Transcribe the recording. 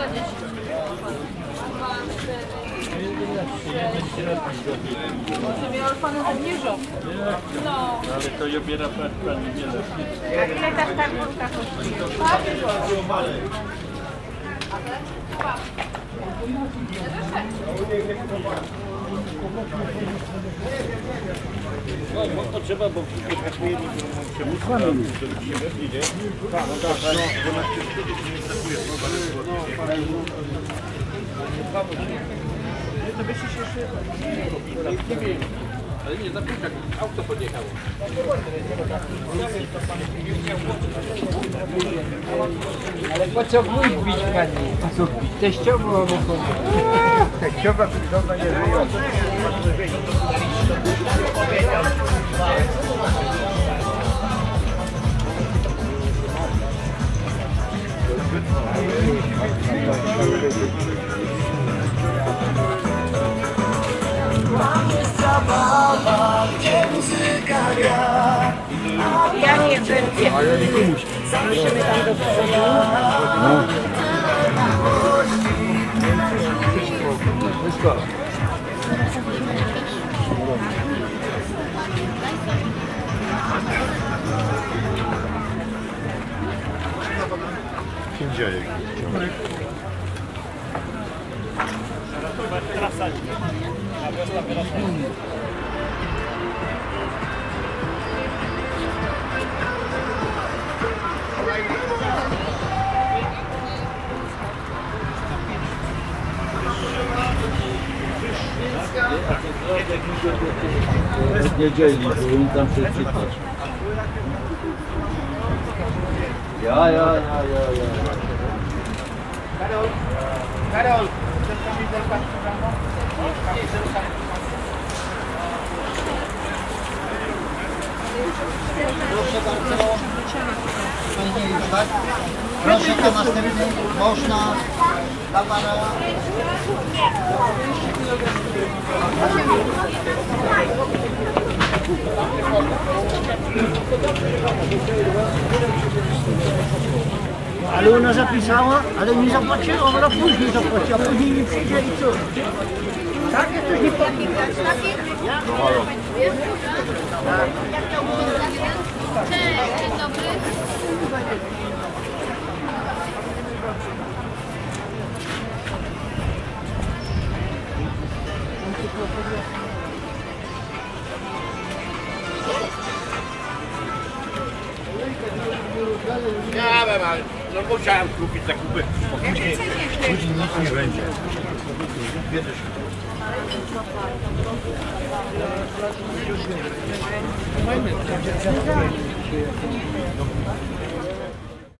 za 10. Może miał Pan obniżą. No. Ale to ja biera pan, pan niewiele. A ile ta skarbonka kosztuje? Bo to trzeba, bo brakuje mi przemysłami. Ale nie, zapytaj, auto podjechało. Ale po co wójt bić pani? A co bić? Teściowo albo? Teściowa wygląda nie żyją. Ja nie komuś. Musimy tam do przodu. Wszystko. Się dzieje. Niedzieli, byłem tam przeczytać. Ja, ja, ja, ja, ja. Karol, Karol, chcesz tam widelka rano? Proszę bardzo. Pani już, tak? Proszę to następny. Można. Dla pana. Ale ona zapisała, ale nie zapłaciła, ona później zapłaciła, później nie przyjdzie i co? Takie coś nie powinno. Cześć, dzień dobry. Ja wiem, ale no musiałem kupić zakupy. Później nic nie będzie.